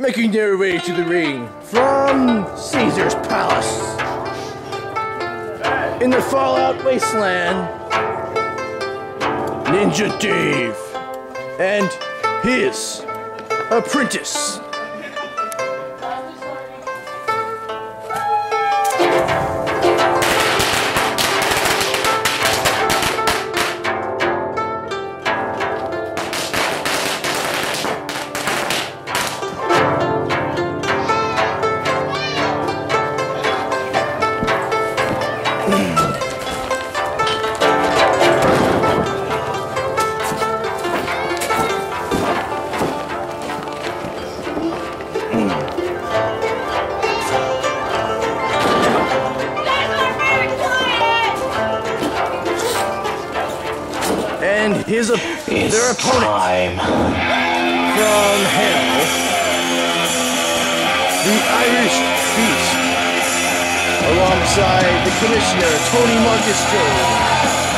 making their way to the ring from Caesar's Palace in the Fallout Wasteland, Ninja Dave and his apprentice. His op- their opponent. from hell, the Irish Beast, alongside the Commissioner Tony Marcus Jones.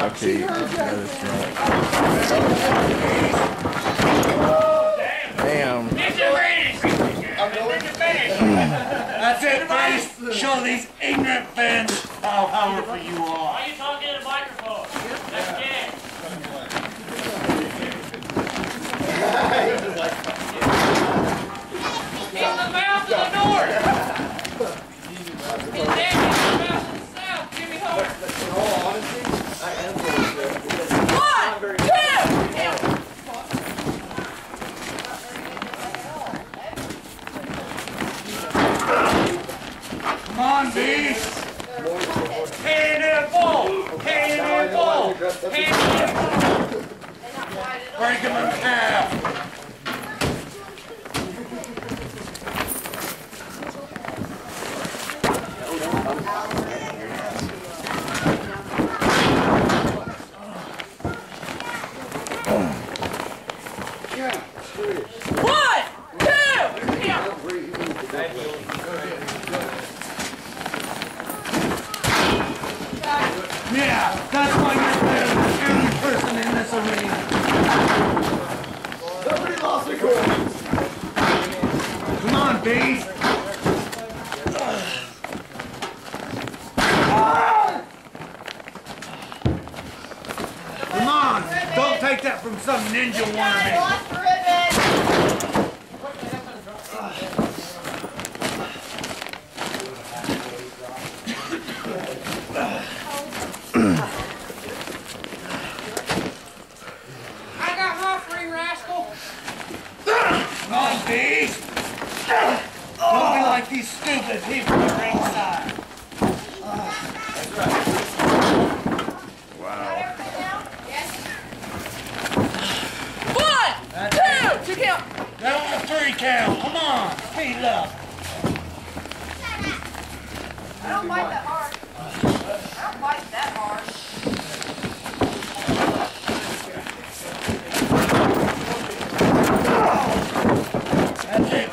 Okay, Damn. Ninja finish. Ninja finish. That's it, boys. Show these ignorant fans how powerful you are. Why are you talking in the microphone? That's it. He's the mouth of the north. He's there. He's the mouth of the south. Give me hope. In all honesty, I am very good. One, two. Come on, beast. Hand in a ball. Hand in a ball. Hand in a ball. Break him in half. One, two, yeah. Yeah, that's why you're better than every person in this arena. Somebody lost a coin. Come on, beast. Come on, don't take that from some ninja wannabe. I got my free rascal. Come on, beast. Don't be like these stupid people at ringside. One, two, two count. That was a three count. Come on, speed up. I don't bite that hard. I don't bite that hard. That's it, beast. There's my part. One, two, three, four, get him out. Hey,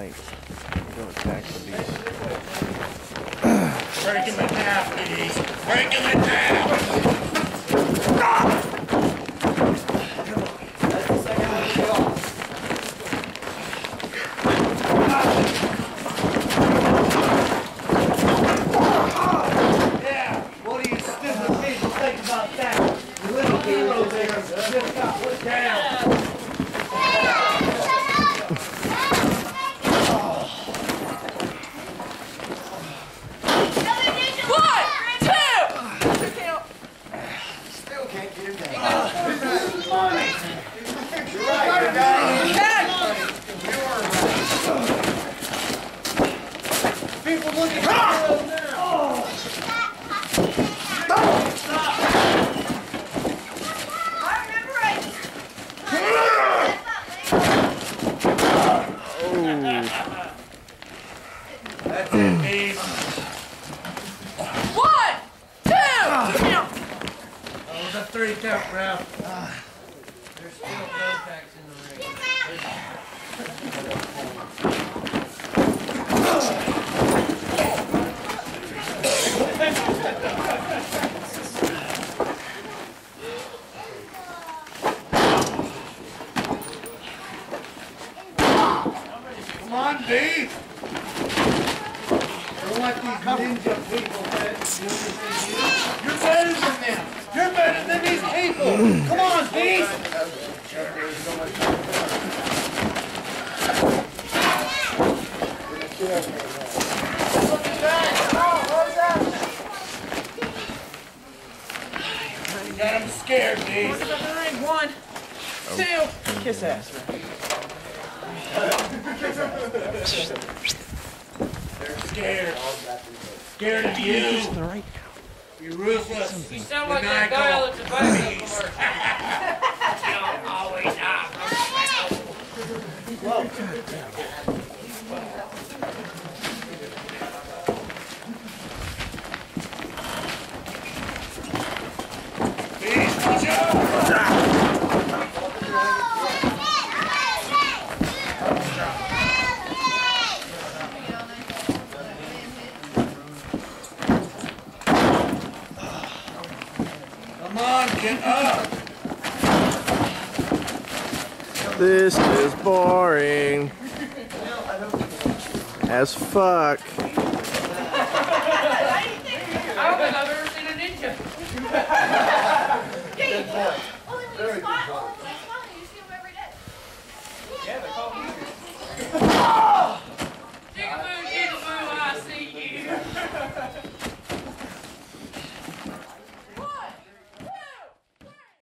like, go attack the beast. Break him in half, beast. Break him in half. The second one. Yeah, what do you stupid people think about that? You little hero there just got put down. One, two. Still can't get him down. You're right, you got it. People look at you now. I remember it. That's it, Dave. One, two. That was a three count, Ralph. There's still contacts in the ring. Come on, Dave. Don't let these ninja people do anything to you. You're better than them. You're better than these people. Come on, Dave. Look at that. You got him scared, Dave. One, two, kiss ass. They're scared. Scared of you. You're ruthless. You sound like that guy on the tobacco commercial. Dave, watch out. Come on, get up. This is boring. As fuck. I